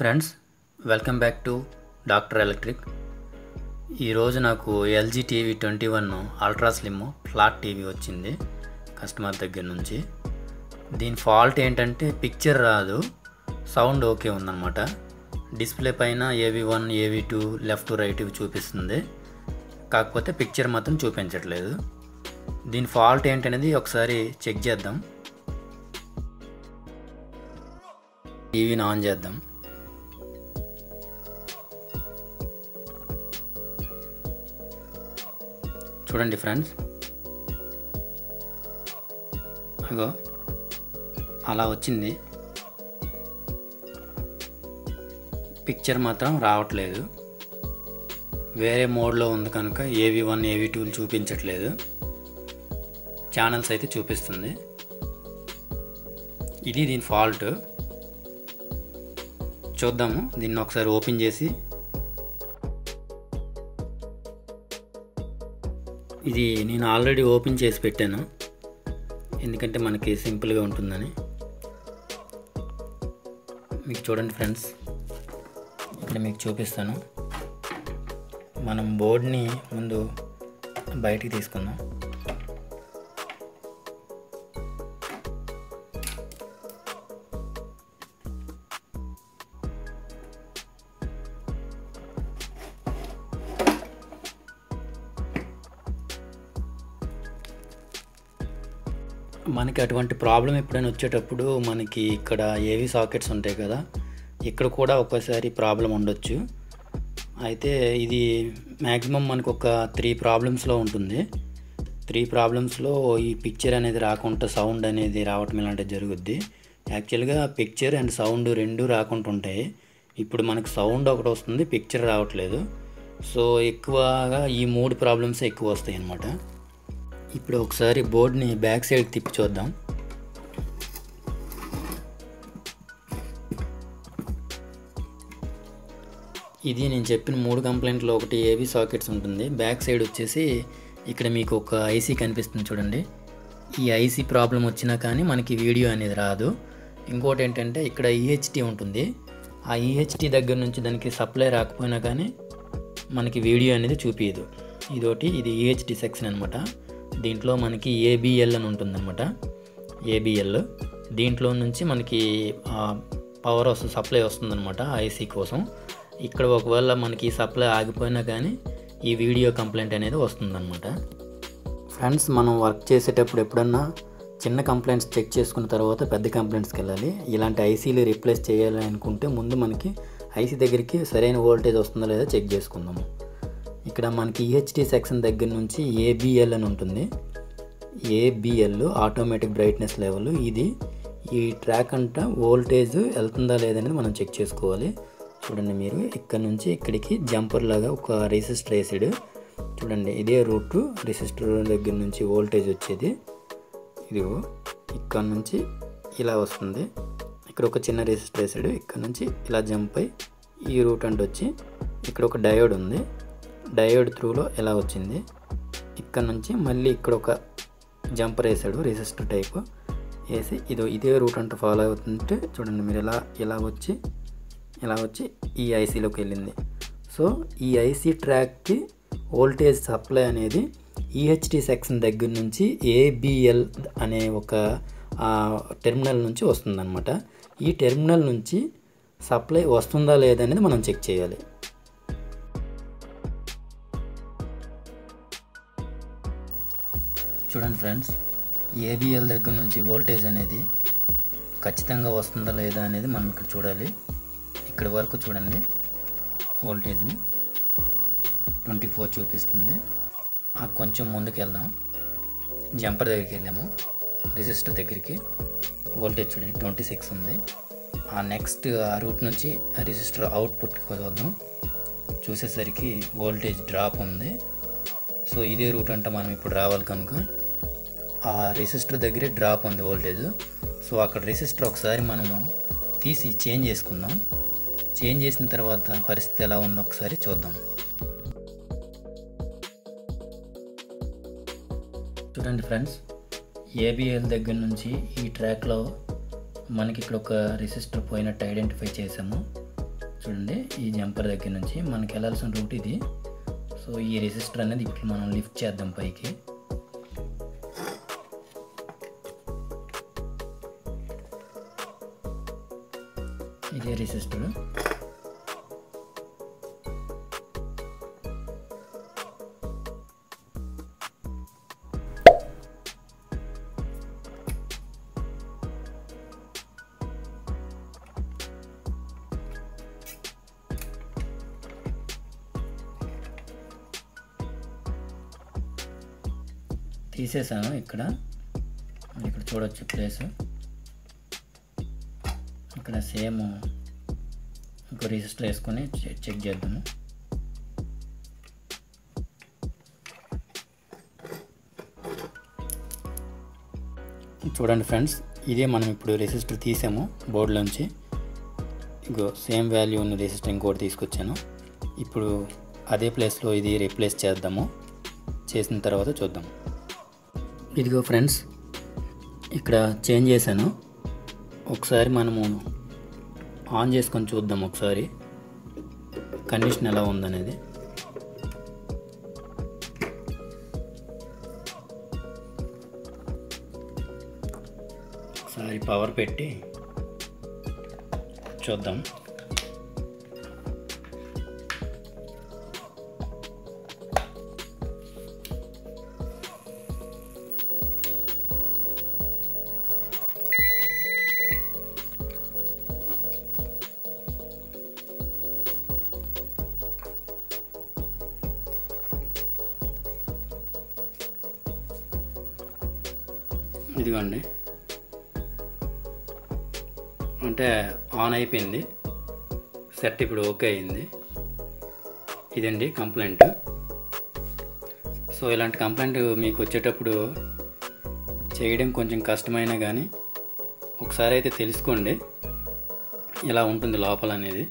Friends welcome back to doctor electric ఈరోజు నాకు LG TV twenty one ultra slim flat TV వచ్చింది customer దగ్గర నుంచి. దీని ఫాల్ట్ ఏంటంటే పిక్చర్ రాదు సౌండ్ ఓకే ఉందన్నమాట. డిస్ప్లే పైన ఏవి వన్ ఏవి టూ లెఫ్ట్ రైట్ ఇవి చూపిస్తుంది. కాకపోతే పిక్చర్ మాత్రం చూపించట్లేదు. దీని ఫాల్ట్ ఏంటనేది ఒకసారి చెక్ చేద్దాం. టీవీని ఆన్ చేద్దాం. చూడండి ఫ్రెండ్స్. అగో అలా వచ్చింది. పిక్చర్ మాత్రం రావట్లేదు. వేరే మోడ్లో ఉంది కనుక ఏవి వన్ ఏవి టూలు చూపించట్లేదు. ఛానల్స్ అయితే చూపిస్తుంది. ఇది దీని ఫాల్ట్. చూద్దాము దీన్ని ఒకసారి ఓపెన్ చేసి ఇది నేను ఆల్రెడీ ఓపెన్ చేసి పెట్టాను. ఎందుకంటే మనకి సింపుల్గా ఉంటుందని. మీకు చూడండి ఫ్రెండ్స్. ఇక్కడ మీకు చూపిస్తాను. మనం బోర్డ్ని ముందు బయటికి తీసుకుందాం. మనకి అటువంటి ప్రాబ్లం ఎప్పుడైనా వచ్చేటప్పుడు మనకి ఇక్కడ ఏవి సాకెట్స్ ఉంటాయి కదా ఇక్కడ కూడా ఒక్కసారి ప్రాబ్లం ఉండొచ్చు. అయితే ఇది మ్యాక్సిమం మనకు ఒక త్రీ ప్రాబ్లమ్స్లో ఉంటుంది. త్రీ ప్రాబ్లమ్స్లో ఈ పిక్చర్ అనేది రాకుండా సౌండ్ అనేది రావటం ఇలాంటివి జరుగుద్ది. యాక్చువల్గా పిక్చర్ అండ్ సౌండ్ రెండు రాకుండా ఉంటాయి. ఇప్పుడు మనకు సౌండ్ ఒకటి వస్తుంది పిక్చర్ రావట్లేదు. సో ఎక్కువగా ఈ మూడు ప్రాబ్లమ్స్ ఎక్కువ వస్తాయి అన్నమాట ఇప్పుడు ఒకసారి బోర్డ్ని బ్యాక్ సైడ్ తిప్పి చూద్దాం. ఇది నేను చెప్పిన మూడు కంప్లైంట్లో ఒకటి ఏవి సాకెట్స్ ఉంటుంది. బ్యాక్ సైడ్ వచ్చేసి ఇక్కడ మీకు ఒక ఐసీ కనిపిస్తుంది చూడండి. ఈ ఐసీ ప్రాబ్లం వచ్చినా కానీ మనకి వీడియో అనేది రాదు. ఇంకోటి ఏంటంటే ఇక్కడ ఈహెచ్టీ ఉంటుంది. ఆ ఈహెచ్టీ దగ్గర నుంచి దానికి సప్లై రాకపోయినా కానీ మనకి వీడియో అనేది చూపించదు ఇదోటి ఇది ఈహెచ్టీ సెక్షన్ అనమాట దీంట్లో మనకి ఏబిఎల్ అని ఉంటుందన్నమాట. ఏబిఎల్ దీంట్లో నుంచి మనకి పవర్ వస్తుంది సప్లై వస్తుందన్నమాట ఐసీ కోసం. ఇక్కడ ఒకవేళ మనకి సప్లై ఆగిపోయినా కానీ ఈ వీడియో కంప్లైంట్ అనేది వస్తుందన్నమాట. ఫ్రెండ్స్ మనం వర్క్ చేసేటప్పుడు ఎప్పుడన్నా చిన్న కంప్లైంట్స్ చెక్ చేసుకున్న తర్వాత పెద్ద కంప్లైంట్స్కి వెళ్ళాలి ఇలాంటి ఐసీలు రీప్లేస్ చేయాలి అనుకుంటే ముందు మనకి ఐసీ దగ్గరికి సరైన వోల్టేజ్ వస్తుందో లేదో చెక్ చేసుకుందాము. ఇక్కడ మనకి ఈహెచ్టీ సెక్షన్ దగ్గర నుంచి ఏబిఎల్ అని ఉంటుంది. ఏబిఎల్ ఆటోమేటిక్ బ్రైట్నెస్ లెవెల్ ఇది ఈ ట్రాక్ అంట వోల్టేజ్ వెళ్తుందా లేదనేది మనం చెక్ చేసుకోవాలి. చూడండి మీరు ఇక్కడ నుంచి ఇక్కడికి జంపర్ లాగా ఒక రెసిస్టర్ వేసాడు. చూడండి ఇదే రూట్ రెసిస్టర్ దగ్గర నుంచి వోల్టేజ్ వచ్చేది. ఇది ఇక్కడ నుంచి ఇలా వస్తుంది. ఇక్కడ ఒక చిన్న రెసిస్టర్ వేసాడు. ఇక్కడ నుంచి ఇలా జంప్ అయి ఈ రూట్ అంటే వచ్చి ఇక్కడ ఒక డయోడ్ ఉంది. డయోడ్ త్రూలో ఎలా వచ్చింది? ఇక్కడ నుంచి మళ్ళీ ఇక్కడ ఒక జంపర్ వేసాడు రెసిస్టర్ టైప్ వేసి ఇది ఇదే రూట్ అంటూ ఫాలో అవుతుంటే చూడండి మీరు ఇలా ఇలా వచ్చి ఇలా వచ్చి ఈ ఐసీలోకి వెళ్ళింది. సో ఈ ఐసీ ట్రాక్కి వోల్టేజ్ సప్లై అనేది ఈహెచ్డి సెక్షన్ దగ్గర నుంచి ఏబిఎల్ అనే ఒక టెర్మినల్ నుంచి వస్తుందన్నమాట. ఈ టెర్మినల్ నుంచి సప్లై వస్తుందా లేదా అనేది మనం చెక్ చేయాలి. చూడండి ఫ్రెండ్స్ ఏబిఎల్ దగ్గర నుంచి వోల్టేజ్ అనేది ఖచ్చితంగా వస్తుందా లేదా అనేది మనం ఇక్కడ చూడాలి. ఇక్కడ వరకు చూడండి వోల్టేజ్ని ట్వంటీ ఫోర్ చూపిస్తుంది. ఆ కొంచెం ముందుకు వెళ్దాం. జంపర్ దగ్గరికి వెళ్ళాము. రిజిస్టర్ దగ్గరికి. వోల్టేజ్ చూడండి ట్వంటీ సిక్స్ ఉంది. ఆ నెక్స్ట్ ఆ రూట్ నుంచి రిజిస్టర్ అవుట్పుట్కి వద్దాం. చూసేసరికి వోల్టేజ్ డ్రాప్ ఉంది. సో ఇదే రూట్ అంటే మనం ఇప్పుడు రావాలి కనుక ఆ రెసిస్టర్ దగ్గరే డ్రాప్ ఉంది వోల్టేజ్. సో అక్కడ రెసిస్టర్ ఒకసారి మనము తీసి చేంజ్ చేసుకుందాం. చేంజ్ చేసిన తర్వాత పరిస్థితి ఎలా ఉందో ఒకసారి చూద్దాం. చూడండి ఫ్రెండ్స్ ఏబిఎల్ దగ్గర నుంచి ఈ ట్రాక్లో మనకి ఇక్కడ ఒక రిజిస్టర్ పోయినట్టు ఐడెంటిఫై చేసాము. చూడండి ఈ జంపర్ దగ్గర నుంచి మనకి వెళ్ళాల్సిన రూట్ ఇది. సో ఈ రిజిస్టర్ అనేది ఇప్పుడు మనం లిఫ్ట్ చేద్దాం పైకి. ఇదే రెసిస్టర్ తీసేసాను ఇక్కడ మీరు ఇక్కడ చూడొచ్చు ప్లేస్ ఇక్కడ సేమ్ ఇంకో రిజిస్టర్ వేసుకొని చె- చెక్ చేద్దాము. చూడండి ఫ్రెండ్స్ ఇదే మనం ఇప్పుడు రెసిస్టర్ తీసాము బోర్డులోంచి. ఇంకో సేమ్ వాల్యూ ఉన్న రెసిస్టర్ ఇంకోటి తీసుకొచ్చాను. ఇప్పుడు అదే ప్లేస్లో ఇది రీప్లేస్ చేద్దాము. చేసిన తర్వాత చూద్దాం. ఇదిగో ఫ్రెండ్స్ ఇక్కడ చేంజ్ చేశాను. ఒకసారి మనము ఆన్ చేసుకొని చూద్దాం ఒకసారి. కండిషన్ ఎలా ఉందనేది. ఒకసారి పవర్ పెట్టి చూద్దాం. ఇదిగోండి. అంటే ఆన్ అయిపోయింది. సెట్ ఇప్పుడు ఓకే అయింది. ఇదండి కంప్లైంట్ సో ఇలాంటి కంప్లైంట్ మీకు వచ్చేటప్పుడు చేయడం కొంచెం కష్టమైనా కానీ ఒకసారి అయితే తెలుసుకోండి. ఇలా ఉంటుంది లోపల అనేది.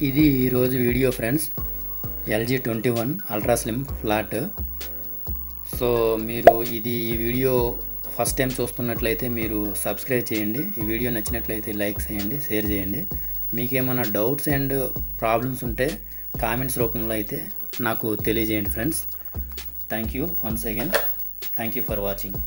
ఇది ఈరోజు video friends. LG twenty one ultra slim flat. So మీరు ఇది ఈ వీడియో ఫస్ట్ టైం చూస్తున్నట్లయితే మీరు సబ్స్క్రైబ్ చేయండి. ఈ వీడియో నచ్చినట్లయితే లైక్ చేయండి షేర్ చేయండి. మీకేమైనా డౌట్స్ అండ్ ప్రాబ్లమ్స్ ఉంటే కామెంట్స్ రూపంలో అయితే నాకు తెలియజేయండి friends. Thank you once again. Thank you for watching.